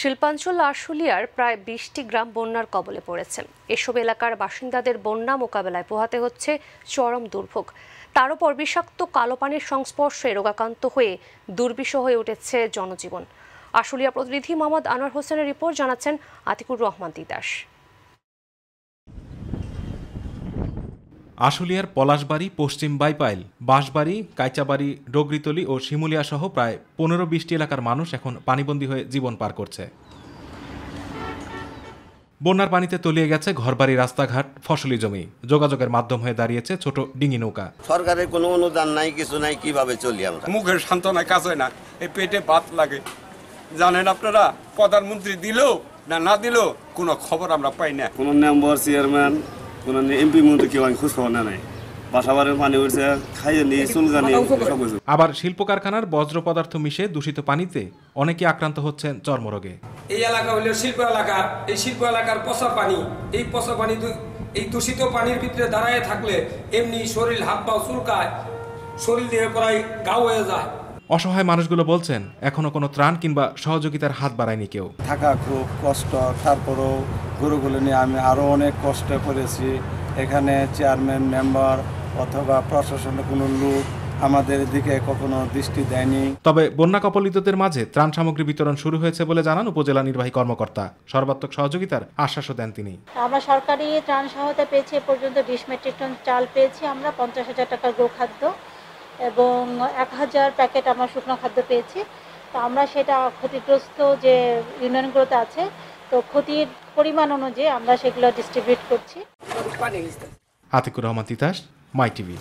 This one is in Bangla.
শিল্পাঞ্চল আশুলিয়ার প্রায় বিশটি গ্রাম বন্যার কবলে পড়েছে। এসব এলাকার বাসিন্দাদের বন্যা মোকাবেলায় পোহাতে হচ্ছে চরম দুর্ভোগ। তার উপর বিষাক্ত কালো পানির সংস্পর্শে রোগাক্রান্ত হয়ে দুর্বিষ হয়ে উঠেছে জনজীবন। আশুলিয়া প্রতিনিধি মোহাম্মদ আনোয়ার হোসেনের রিপোর্ট জানাচ্ছেন আতিকুর রহমান তিতাস আশুলিয়ার পলাশবাড়ি পশ্চিম বাইপাইল বাঁশবাড়ি কাইচাবাড়ি ডগরিতলি ও শিমুলিয়া সহ প্রায় পনেরো বিশটি এলাকার মানুষ এখন পানিবন্দী হয়ে জীবন পার করছে। বন্যার পানিতে তলিয়ে গেছে ঘরবাড়ি রাস্তাঘাট ফসলি জমি। যোগাযোগের মাধ্যম হয়ে দাঁড়িয়েছে ছোট ডিঙি নৌকা। সরকারের কোনো অনুদান নাই কিছু নাই কীভাবে চলি আমরা? মুখের সান্ত্বনায় কাজ হয় না এই পেটে ভাত লাগে। জানেন আপনারা প্রধানমন্ত্রী দিলেও না না দিলেও কোনো খবর আমরা পাই না। কোনো মেম্বার চেয়ারম্যান কোনো এমপি মন্ত্রী কেউ আমি খোঁজ খবর আবার শিল্প কারখানার বজ্র পদার্থ মিশে দূষিত পানিতে অনেকে আক্রান্ত হচ্ছেন চর্মরোগে। এই এলাকা হলো শিল্প এলাকা। এই শিল্প এলাকার পচা পানি এই পচা পানি এই দূষিত পানির ভিতরে দাঁড়ায় থাকলে এমনি শরীর হাত পা চুলকায় শরীর দিয়ে প্রায় গাও হয়ে যায়। অসহায় মানুষগুলো বলছেন এখনও কোনো ত্রাণ কিংবা সহযোগিতার হাত বাড়ায়নি কেউ। থাকা খুব কষ্ট তারপরেও গরুগুলো নিয়ে আমি আরও অনেক কষ্ট করেছি এখানে চেয়ারম্যান মেম্বার অথবা প্রশাসনের কোনো লোক আমাদের দিকে কখনো দৃষ্টি দেয়নি। তবে বন্যা কবলিতদের মাঝে ত্রাণ সামগ্রী বিতরণ শুরু হয়েছে বলে জানান উপজেলা নির্বাহী কর্মকর্তা। সর্বাত্মক সহযোগিতার আশ্বাসও দেন তিনি। আমরা সরকারি ত্রাণ সহায়তা পেয়েছি এ পর্যন্ত বিশ মেট্রিক টন চাল পেয়েছি। আমরা পঞ্চাশ হাজার টাকার গোখাদ্য এবং এক হাজার প্যাকেট আমরা শুকনো খাদ্য পেয়েছি। তো আমরা সেটা ক্ষতিগ্রস্ত যে ইউনিয়নগুলোতে আছে তো ক্ষতির পরিমাণ অনুযায়ী আমরা সেগুলো ডিস্ট্রিবিউট করছি। Atiqur Rahman Titas my TV.